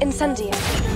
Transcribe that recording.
Incendio.